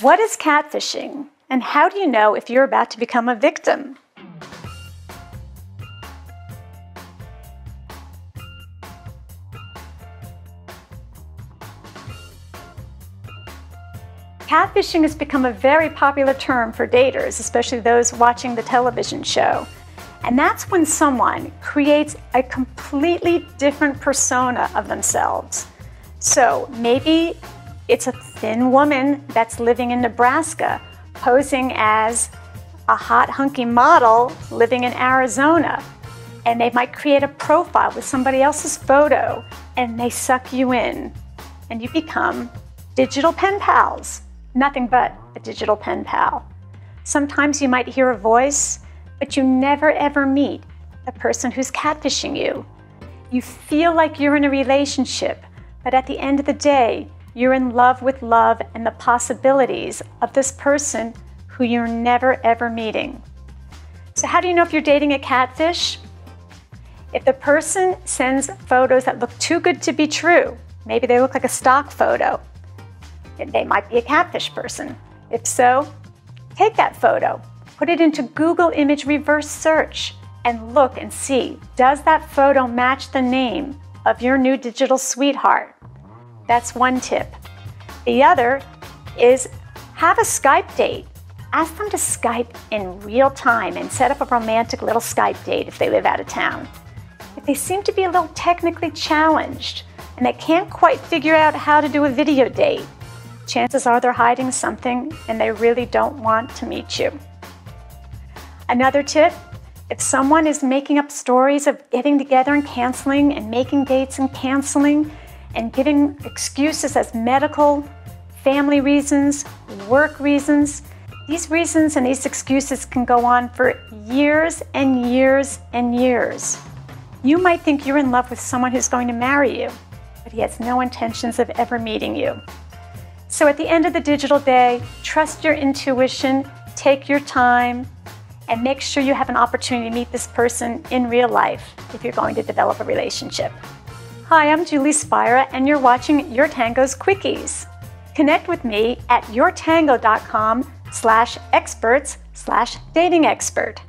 What is catfishing, and how do you know if you're about to become a victim? Catfishing has become a very popular term for daters, especially those watching the television show. And that's when someone creates a completely different persona of themselves. So maybe it's a thin woman that's living in Nebraska posing as a hot, hunky model living in Arizona. And they might create a profile with somebody else's photo and they suck you in. And you become digital pen pals. Nothing but a digital pen pal. Sometimes you might hear a voice, but you never ever meet the person who's catfishing you. You feel like you're in a relationship, but at the end of the day, you're in love with love and the possibilities of this person who you're never ever meeting. So, how do you know if you're dating a catfish? If the person sends photos that look too good to be true, maybe they look like a stock photo, they might be a catfish person. If so, take that photo, put it into Google image reverse search, and look and see does that photo match the name of your new digital sweetheart? That's one tip. The other is have a Skype date. Ask them to Skype in real time and set up a romantic little Skype date if they live out of town. If they seem to be a little technically challenged and they can't quite figure out how to do a video date, chances are they're hiding something and they really don't want to meet you. Another tip if someone is making up stories of getting together and canceling and making dates and canceling, and giving excuses as medical, family reasons, work reasons. These reasons and these excuses can go on for years and years and years. You might think you're in love with someone who's going to marry you, but he has no intentions of ever meeting you. So at the end of the digital day, trust your intuition, take your time, and make sure you have an opportunity to meet this person in real life if you're going to develop a relationship. Hi, I'm Julie Spira, and you're watching Your Tango's Quickies. Connect with me at yourtango.com slash experts slash dating expert.